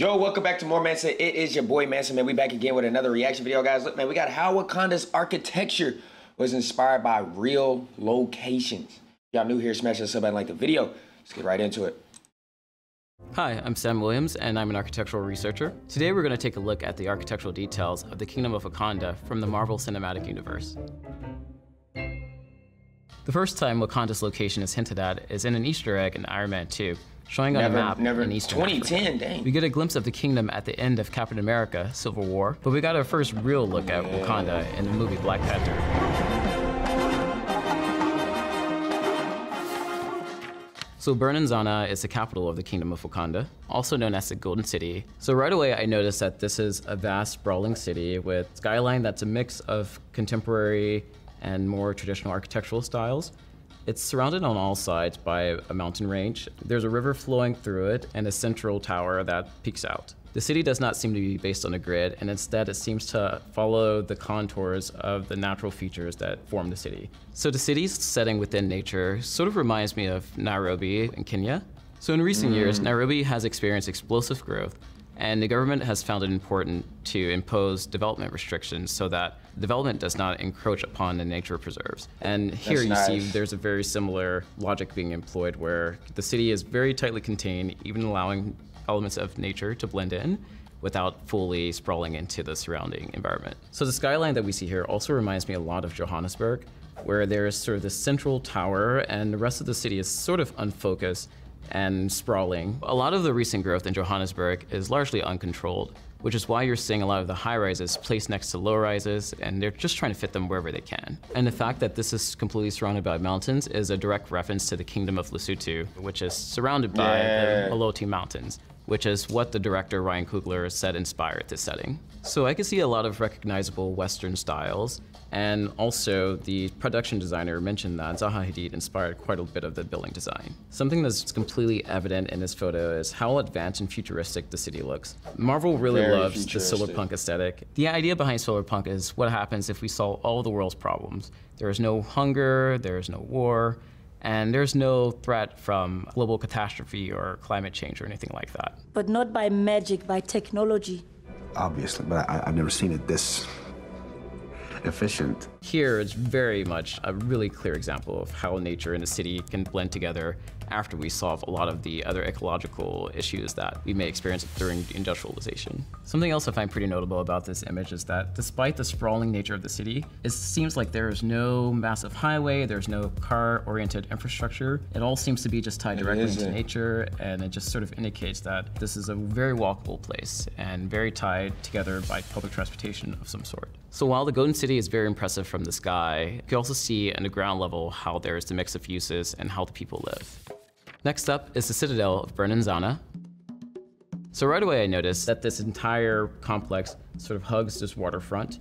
Yo, welcome back to more Mansa. It is your boy Mansa, man. We back again with another reaction video, guys. Look, man, we got how Wakanda's architecture was inspired by real locations. Y'all new here, smash that sub button, like the video. Let's get right into it. Hi, I'm Sam Williams, and I'm an architectural researcher. Today we're going to take a look at the architectural details of the Kingdom of Wakanda from the Marvel Cinematic Universe. The first time Wakanda's location is hinted at is in an Easter egg in Iron Man 2, showing on Never, a map never. in Eastern 2010, Africa. dang. We get a glimpse of the kingdom at the end of Captain America, Civil War, but we got our first real look at Wakanda in the movie Black Panther. So Birnin Zana is the capital of the Kingdom of Wakanda, also known as the Golden City. So right away I noticed that this is a vast sprawling city with skyline that's a mix of contemporary and more traditional architectural styles. It's surrounded on all sides by a mountain range. There's a river flowing through it and a central tower that peaks out. The city does not seem to be based on a grid, and instead it seems to follow the contours of the natural features that form the city. So the city's setting within nature sort of reminds me of Nairobi in Kenya. So in recent hmm. years, Nairobi has experienced explosive growth, and the government has found it important to impose development restrictions so that development does not encroach upon the nature preserves. And here That's you nice. see there's a very similar logic being employed where the city is very tightly contained, even allowing elements of nature to blend in without fully sprawling into the surrounding environment. So the skyline that we see here also reminds me a lot of Johannesburg, where there's sort of this central tower and the rest of the city is sort of unfocused and sprawling. A lot of the recent growth in Johannesburg is largely uncontrolled, which is why you're seeing a lot of the high rises placed next to low rises, and they're just trying to fit them wherever they can. And the fact that this is completely surrounded by mountains is a direct reference to the Kingdom of Lesotho, which is surrounded by Yeah. the Maloti Mountains, which is what the director Ryan Coogler said inspired this setting. So I can see a lot of recognizable Western styles, and also the production designer mentioned that Zaha Hadid inspired quite a bit of the building design. Something that's completely evident in this photo is how advanced and futuristic the city looks. Marvel really Very loves the futuristic. solar punk aesthetic. The idea behind solar punk is what happens if we solve all the world's problems. There is no hunger, there is no war, and there's no threat from global catastrophe or climate change or anything like that. but not by magic, by technology. obviously, but I, I've never seen it this efficient. Here is very much a really clear example of how nature and the city can blend together after we solve a lot of the other ecological issues that we may experience during industrialization. Something else I find pretty notable about this image is that despite the sprawling nature of the city, it seems like there is no massive highway, there's no car-oriented infrastructure. It all seems to be just tied directly into nature, and it just sort of indicates that this is a very walkable place and very tied together by public transportation of some sort. So while the Golden City is very impressive from the sky, you can also see on the ground level how there's the mix of uses and how the people live. Next up is the Citadel of Birnin Zana. So right away I noticed that this entire complex sort of hugs this waterfront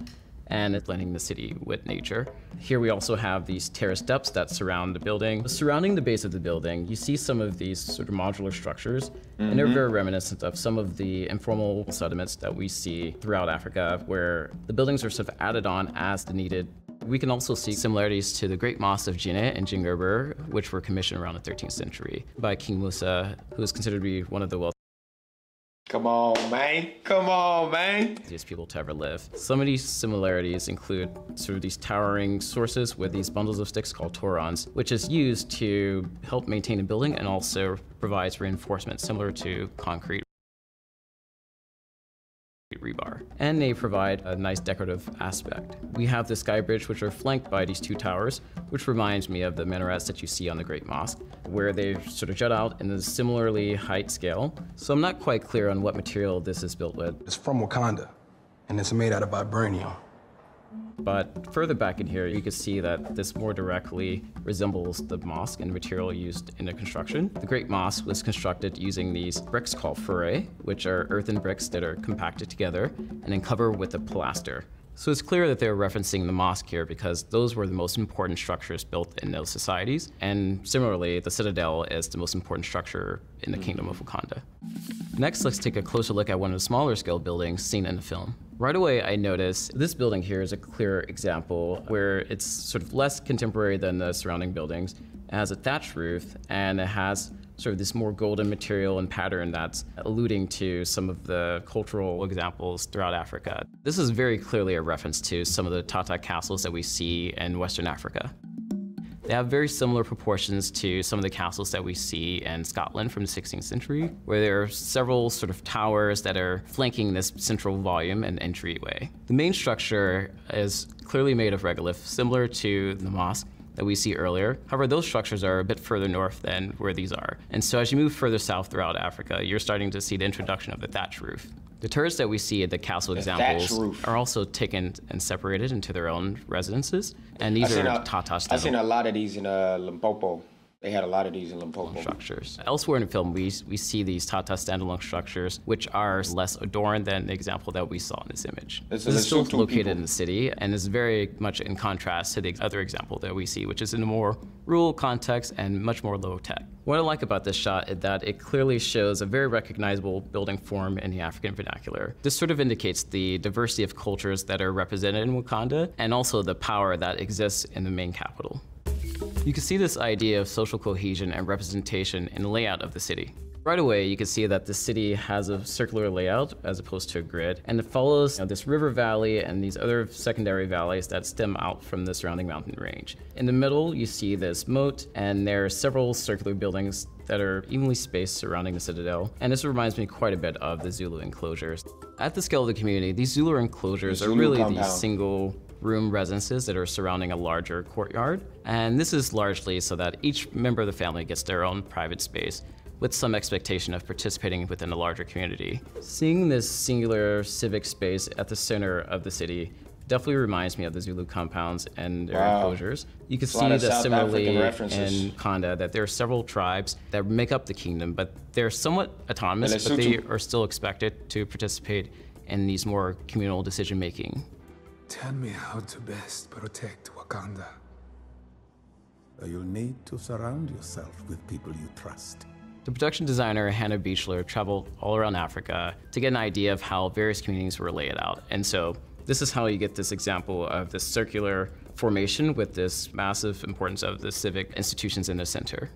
and it's blending the city with nature. Here we also have these terrace steps that surround the building. Surrounding the base of the building, you see some of these sort of modular structures, and they're mm-hmm. very reminiscent of some of the informal settlements that we see throughout Africa, where the buildings are sort of added on as the needed we can also see similarities to the Great Mosque of Djenné and Djinguereber, which were commissioned around the 13th century by King Musa, who is considered to be one of the wealthiest Come on, man. Come on, man. These people to ever live. Some of these similarities include sort of these towering sources with these bundles of sticks called torons, which is used to help maintain a building and also provides reinforcement similar to concrete rebar. And they provide a nice decorative aspect. We have the sky bridge, which are flanked by these two towers, which reminds me of the minarets that you see on the Great Mosque, where they sort of jut out in a similarly height scale. So I'm not quite clear on what material this is built with. It's from Wakanda, and it's made out of vibranium. But further back in here, you can see that this more directly resembles the mosque and material used in the construction. The Great Mosque was constructed using these bricks called ferey, which are earthen bricks that are compacted together and then covered with a plaster. So it's clear that they're referencing the mosque here because those were the most important structures built in those societies. And similarly, the citadel is the most important structure in the Kingdom of Wakanda. Next, let's take a closer look at one of the smaller scale buildings seen in the film. Right away, I notice this building here is a clear example where it's sort of less contemporary than the surrounding buildings. It has a thatched roof and it has sort of this more golden material and pattern that's alluding to some of the cultural examples throughout Africa. This is very clearly a reference to some of the Tata castles that we see in Western Africa. They have very similar proportions to some of the castles that we see in Scotland from the 16th century, where there are several sort of towers that are flanking this central volume and entryway. The main structure is clearly made of regolith, similar to the mosque, that we see earlier. However, those structures are a bit further north than where these are. And so as you move further south throughout Africa, you're starting to see the introduction of the thatch roof. The turrets that we see at the castle The examples are also taken and separated into their own residences. And these I are a- Tata I've seen a lot of these in uh, Limpopo. They had a lot of these in Limpopo. structures. Elsewhere in the film, we, we see these Tata standalone structures, which are less adorned than the example that we saw in this image. This This is still located people. in the city and is very much in contrast to the other example that we see, which is in a more rural context and much more low tech. What I like about this shot is that it clearly shows a very recognizable building form in the African vernacular. This sort of indicates the diversity of cultures that are represented in Wakanda and also the power that exists in the main capital. You can see this idea of social cohesion and representation in the layout of the city. Right away, you can see that the city has a circular layout as opposed to a grid, and it follows you know, this river valley and these other secondary valleys that stem out from the surrounding mountain range. In the middle, you see this moat, and there are several circular buildings that are evenly spaced surrounding the citadel, and this reminds me quite a bit of the Zulu enclosures. At the scale of the community, these Zulu enclosures The are really compound. these single room residences that are surrounding a larger courtyard. And this is largely so that each member of the family gets their own private space with some expectation of participating within a larger community. Seeing this singular civic space at the center of the city definitely reminds me of the Zulu compounds and their Wow. enclosures. You can see that South similarly in Kanda that there are several tribes that make up the kingdom, but they're somewhat autonomous, but they are still expected to participate in these more communal decision making. Tell me how to best protect Wakanda. Uh, you'll need to surround yourself with people you trust. The production designer Hannah Beachler traveled all around Africa to get an idea of how various communities were laid out. And so this is how you get this example of this circular formation with this massive importance of the civic institutions in the center.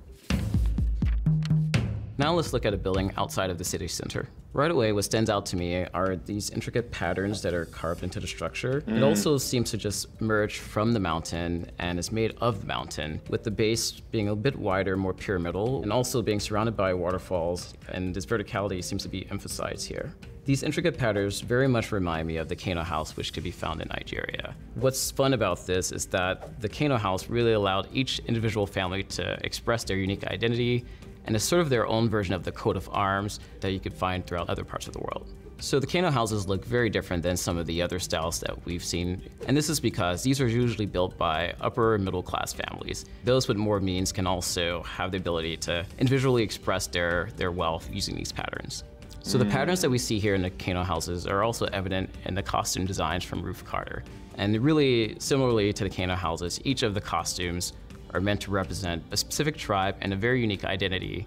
Now let's look at a building outside of the city center. Right away, what stands out to me are these intricate patterns that are carved into the structure. It mm. also seems to just emerge from the mountain and is made of the mountain, with the base being a bit wider, more pyramidal, and also being surrounded by waterfalls, and this verticality seems to be emphasized here. These intricate patterns very much remind me of the Kano house, which could be found in Nigeria. What's fun about this is that the Kano house really allowed each individual family to express their unique identity and it's sort of their own version of the coat of arms that you could find throughout other parts of the world. So the Kano houses look very different than some of the other styles that we've seen, and this is because these are usually built by upper and middle class families. Those with more means can also have the ability to individually express their, their wealth using these patterns. So the hmm. patterns that we see here in the Kano houses are also evident in the costume designs from Ruth Carter. And really similarly to the Kano houses, each of the costumes are meant to represent a specific tribe and a very unique identity.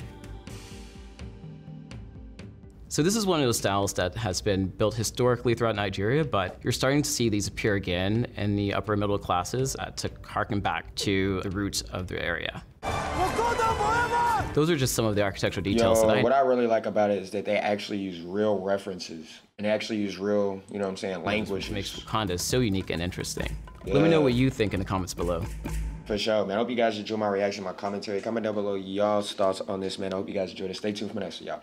So this is one of those styles that has been built historically throughout Nigeria, but you're starting to see these appear again in the upper middle classes uh, to harken back to the roots of the area. Those are just some of the architectural details Yo, that I what I really like about it is that they actually use real references and they actually use real, you know what I'm saying, language. which makes Wakanda so unique and interesting. Let me know what you think in the comments below. For sure, man. I hope you guys enjoy my reaction, my commentary. Comment down below y'all's thoughts on this, man. I hope you guys enjoyed it. Stay tuned for the next y'all.